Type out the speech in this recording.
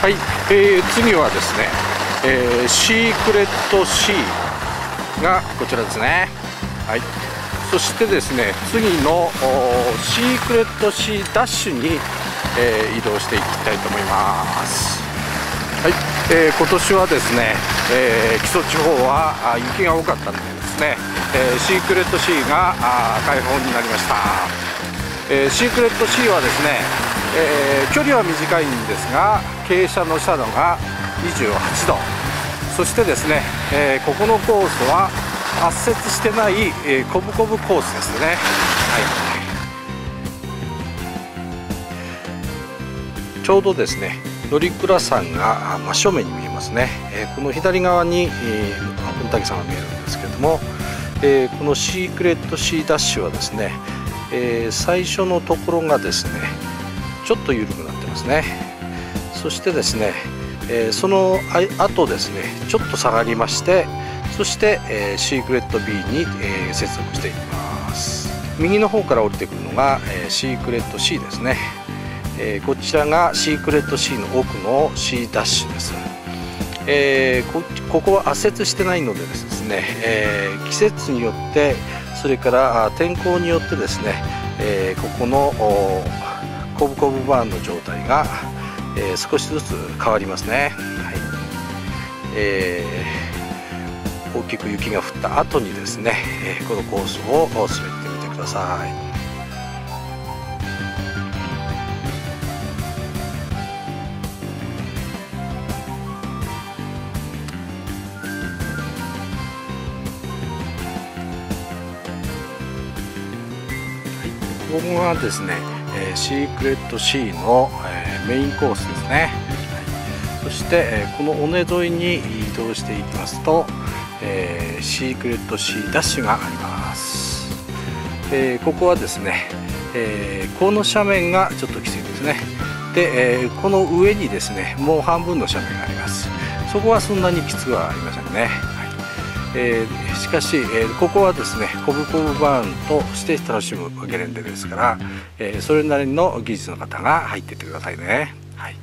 はい、えー、次はですね、えー、シークレット C がこちらですね。はい。そしてですね次のシークレット C ダッシュに、えー、移動していきたいと思います。はい、えー、今年はですね、えー、基礎地方は雪が多かったんでですね、えシークレット C が開放になりました、えシークレット C はですねえー、距離は短いんですが傾斜の斜度が28度。そしてですね、えー、ここのコースは圧雪してない、えー、コブコブコースですね、はい、ちょうどですね乗鞍山が真正面に見えますね、えー、この左側に、えー、御嶽山が見えるんですけれども、えー、このシークレットシーダッシュはですね、えー、最初のところがですねちょっと緩くなってますね。そしてですね、え、その後ですねちょっと下がりましてそして、え、シークレット B に、え、接続していきます。右の方から降りてくるのが、えシークレット C ですね、えこちらがシークレット C の奥の C ダッシュです、えこここは圧雪してないのでですね、え季節によってそれから天候によってですね、えここのコブコブバーンの状態が、えー、少しずつ変わりますね、はい。えー、大きく雪が降った後にですね、えー、このコースを滑ってみてください。ここがですねえー、シークレット C の、えー、メインコースですね、はい、そして、えー、この尾根沿いに移動していきますと、えー、シークレット C ダッシュがあります、えー、ここはですね、えー、この斜面がちょっときついですね。で、えー、この上にですねもう半分の斜面があります。そこはそんなにきつくはありませんねえー、しかし、えー、ここはですねコブコブバーンとして楽しむゲレンデですから、えー、それなりの技術の方が入っていってくださいね。はい